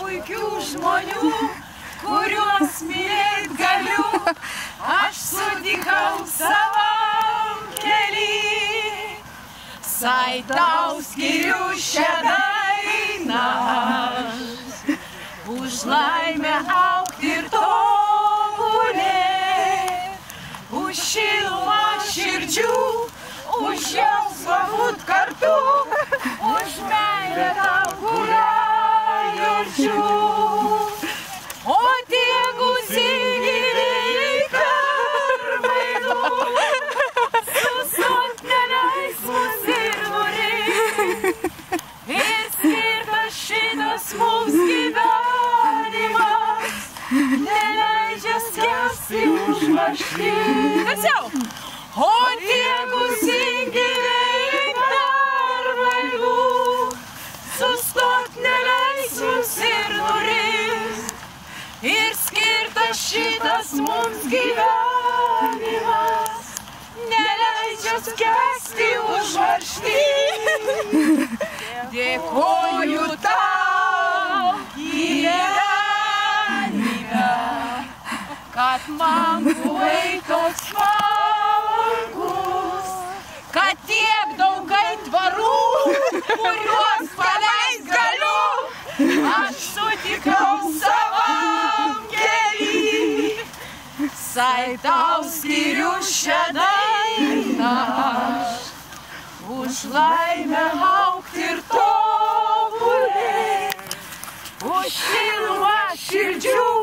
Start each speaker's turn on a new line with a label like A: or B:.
A: tiek puikių žmonių, kuriuos mylėt galiu, aš sutikau savam kely. Sai tau skiriu šią dainą, už laimę aukti ir tobulėti, šitas mums gyvenimas, neleidžia skęsti užmaršti. Garsiau! O tie gusiniai permainų, sustot neleis mums ir nureis. Ir skirtas šitas mums gyvenimas, neleidžia skęsti užmaršti. Dėkoju kad man buvai toks smagus, kad tiek daug aitvarų, kuriuos paleis galiu, aš sutikau savam kely. Sai tau skiriu šią dainą, už laimę aukti ir tobulėti, už šilumą širdžių, už jausmą būti.